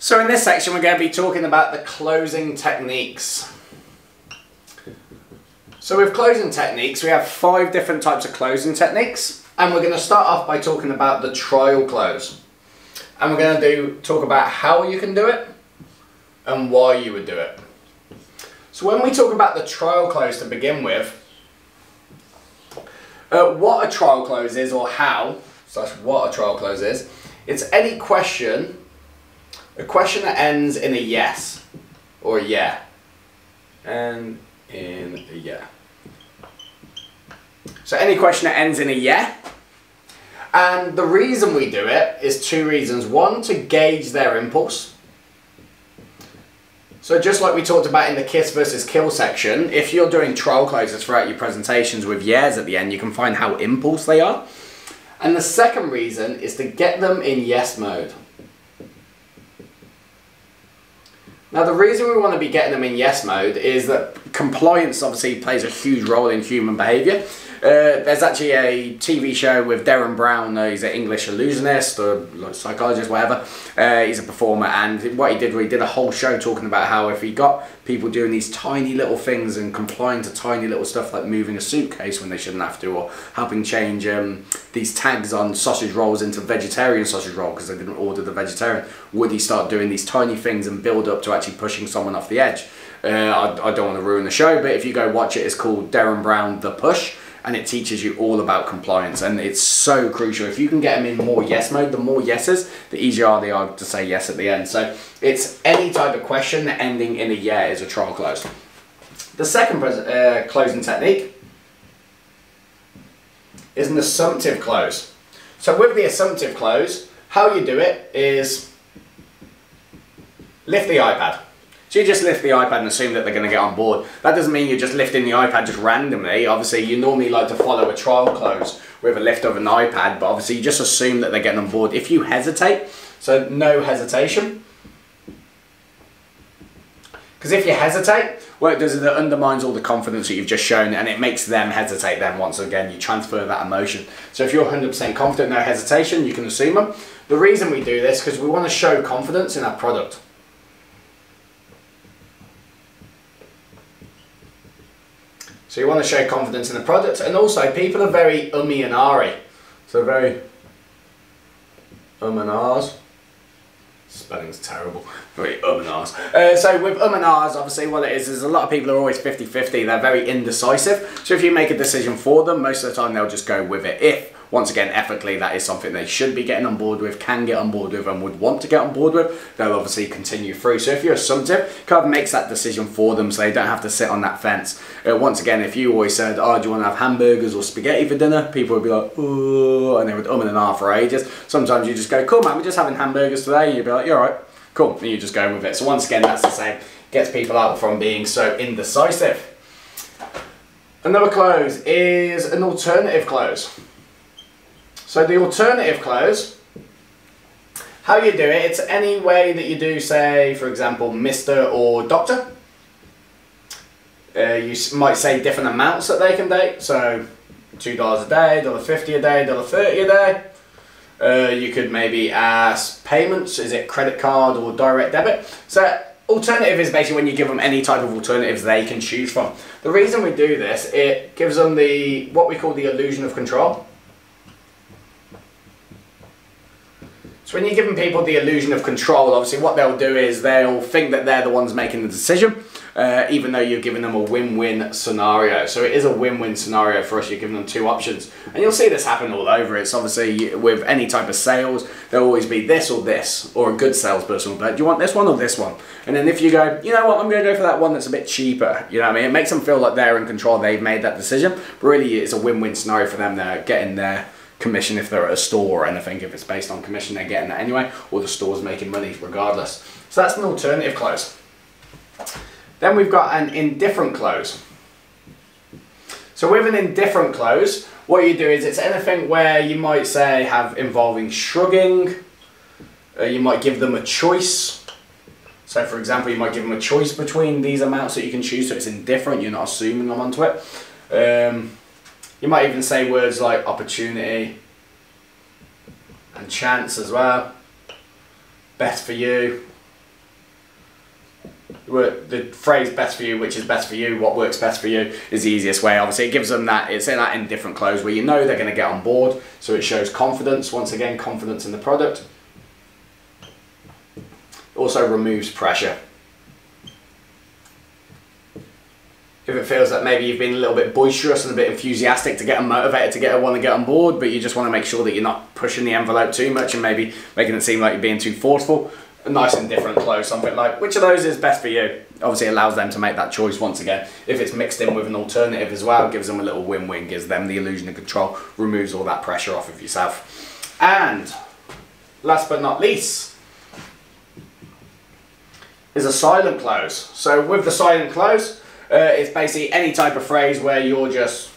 So in this section we're going to be talking about the closing techniques. So with closing techniques we have five different types of closing techniques and we're going to start off by talking about the trial close. And we're going to do talk about how you can do it and why you would do it. So when we talk about the trial close to begin with, uh, what a trial close is or how, slash what a trial close is, it's any question a question that ends in a yes or yeah. And in a yeah. So any question that ends in a yeah. And the reason we do it is two reasons. One, to gauge their impulse. So just like we talked about in the kiss versus kill section, if you're doing trial closes throughout your presentations with yeahs at the end, you can find how impulse they are. And the second reason is to get them in yes mode. Now the reason we want to be getting them in yes mode is that compliance obviously plays a huge role in human behaviour. Uh, there's actually a TV show with Derren Brown. Uh, he's an English illusionist or psychologist, whatever. Uh, he's a performer, and what he did, he did a whole show talking about how if he got people doing these tiny little things and complying to tiny little stuff like moving a suitcase when they shouldn't have to, or helping change um, these tags on sausage rolls into vegetarian sausage roll because they didn't order the vegetarian, would he start doing these tiny things and build up to actually pushing someone off the edge? Uh, I, I don't want to ruin the show, but if you go watch it, it's called Derren Brown The Push and it teaches you all about compliance and it's so crucial. If you can get them in more yes mode the more yeses the easier they are to say yes at the end. So it's any type of question ending in a yeah is a trial close the second uh, closing technique is an assumptive close. So with the assumptive close how you do it is lift the iPad so you just lift the iPad and assume that they're going to get on board. That doesn't mean you're just lifting the iPad just randomly. Obviously, you normally like to follow a trial close with a lift of an iPad, but obviously you just assume that they're getting on board. If you hesitate, so no hesitation. Because if you hesitate, what it does is it undermines all the confidence that you've just shown and it makes them hesitate then once again. You transfer that emotion. So if you're 100% confident, no hesitation, you can assume them. The reason we do this because we want to show confidence in our product. So you want to show confidence in the product and also people are very ummy and ahry. So very um and ahs. Spelling's terrible. Very um and ahs. Uh, so with um and ahs, obviously what it is, is a lot of people are always 50-50. They're very indecisive. So if you make a decision for them, most of the time they'll just go with it. If once again, ethically, that is something they should be getting on board with, can get on board with, and would want to get on board with. They'll obviously continue through. So if you're a assumptive, kind of makes that decision for them so they don't have to sit on that fence. Uh, once again, if you always said, oh, do you want to have hamburgers or spaghetti for dinner? People would be like, oh, and they would um and ah for ages. Sometimes you just go, cool, man, we're just having hamburgers today. You'd be like, you're right, cool. And you just go with it. So once again, that's the same. Gets people out from being so indecisive. Another close is an alternative close. So the alternative close, how you do it, it's any way that you do, say, for example, Mr. or Doctor. Uh, you might say different amounts that they can date, so $2 a day, $1.50 a day, $1.30 a day. Uh, you could maybe ask payments, is it credit card or direct debit? So alternative is basically when you give them any type of alternatives they can choose from. The reason we do this, it gives them the what we call the illusion of control. So when you're giving people the illusion of control, obviously what they'll do is they'll think that they're the ones making the decision, uh, even though you're giving them a win-win scenario. So it is a win-win scenario for us, you're giving them two options. And you'll see this happen all over. It's obviously with any type of sales, there'll always be this or this, or a good salesperson will be like, do you want this one or this one? And then if you go, you know what, I'm going to go for that one that's a bit cheaper, you know what I mean? It makes them feel like they're in control, they've made that decision. But really, it's a win-win scenario for them, they're getting there commission if they're at a store or anything. If it's based on commission, they're getting that anyway, or the store's making money regardless. So that's an alternative close. Then we've got an indifferent close. So with an indifferent close, what you do is it's anything where you might say have involving shrugging, uh, you might give them a choice. So for example, you might give them a choice between these amounts that you can choose, so it's indifferent, you're not assuming them onto it. Um, you might even say words like opportunity and chance as well. Best for you. the phrase best for you, which is best for you, what works best for you is the easiest way. Obviously, it gives them that, it's in that indifferent close where you know they're going to get on board. So it shows confidence, once again, confidence in the product. Also removes pressure. If it feels that maybe you've been a little bit boisterous and a bit enthusiastic to get them motivated to get a want to get on board, but you just want to make sure that you're not pushing the envelope too much and maybe making it seem like you're being too forceful. A nice and different close, something like which of those is best for you? Obviously allows them to make that choice once again. If it's mixed in with an alternative as well, gives them a little win-win, gives them the illusion of control, removes all that pressure off of yourself. And last but not least, is a silent close. So with the silent close, uh, it's basically any type of phrase where you're just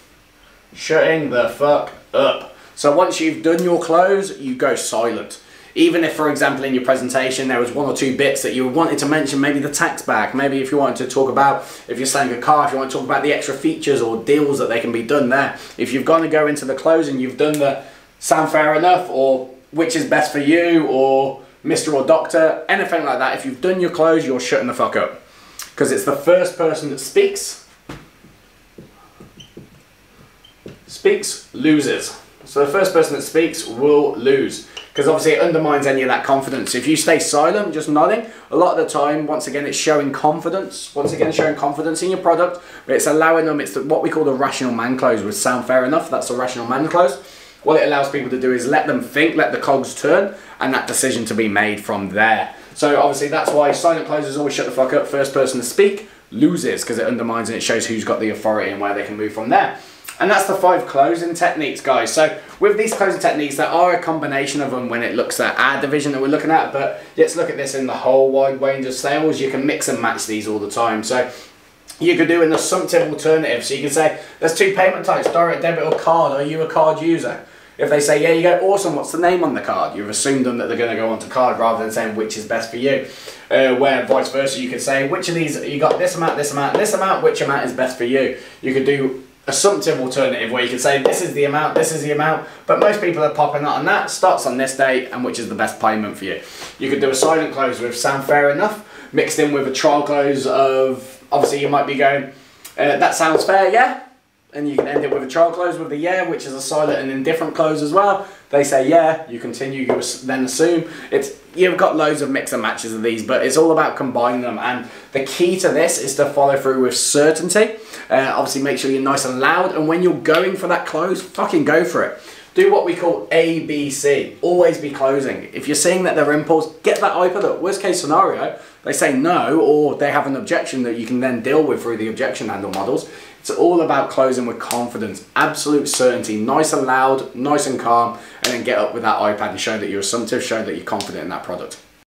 shutting the fuck up. So once you've done your close, you go silent. Even if, for example, in your presentation there was one or two bits that you wanted to mention, maybe the tax bag, maybe if you wanted to talk about, if you're selling a car, if you want to talk about the extra features or deals that they can be done there. If you've gone to go into the close and you've done the sound fair enough or which is best for you or Mr. or Doctor, anything like that, if you've done your close, you're shutting the fuck up because it's the first person that speaks. Speaks loses. So the first person that speaks will lose. Because obviously it undermines any of that confidence. If you stay silent just nodding a lot of the time once again it's showing confidence. Once again showing confidence in your product but it's allowing them it's the, what we call the rational man close with sound fair enough? That's the rational man close what it allows people to do is let them think let the cogs turn and that decision to be made from there so obviously that's why silent closers always shut the fuck up. First person to speak loses because it undermines and it shows who's got the authority and where they can move from there. And that's the five closing techniques, guys. So with these closing techniques, there are a combination of them when it looks at our division that we're looking at, but let's look at this in the whole wide range of sales. You can mix and match these all the time. So you could do an assumptive alternative. So you can say, there's two payment types, direct debit or card. Are you a card user? If they say, yeah, you go, awesome, what's the name on the card? You've assumed them that they're going to go onto card rather than saying which is best for you. Uh, where vice versa, you could say, which of these, you got this amount, this amount, this amount, which amount is best for you? You could do assumptive alternative where you could say this is the amount, this is the amount, but most people are popping that on that, starts on this date, and which is the best payment for you. You could do a silent close with sound fair enough, mixed in with a trial close of, obviously you might be going, uh, that sounds fair, yeah? And you can end it with a trial close with a yeah, which is a silent and indifferent close as well. They say yeah, you continue, you then assume. It's You've got loads of mix and matches of these, but it's all about combining them. And the key to this is to follow through with certainty. Uh, obviously, make sure you're nice and loud. And when you're going for that close, fucking go for it. Do what we call ABC. Always be closing. If you're seeing that they're impulse, get that iPad up. Worst case scenario, they say no or they have an objection that you can then deal with through the objection handle models. It's all about closing with confidence, absolute certainty, nice and loud, nice and calm, and then get up with that iPad and show that you're assumptive, show that you're confident in that product.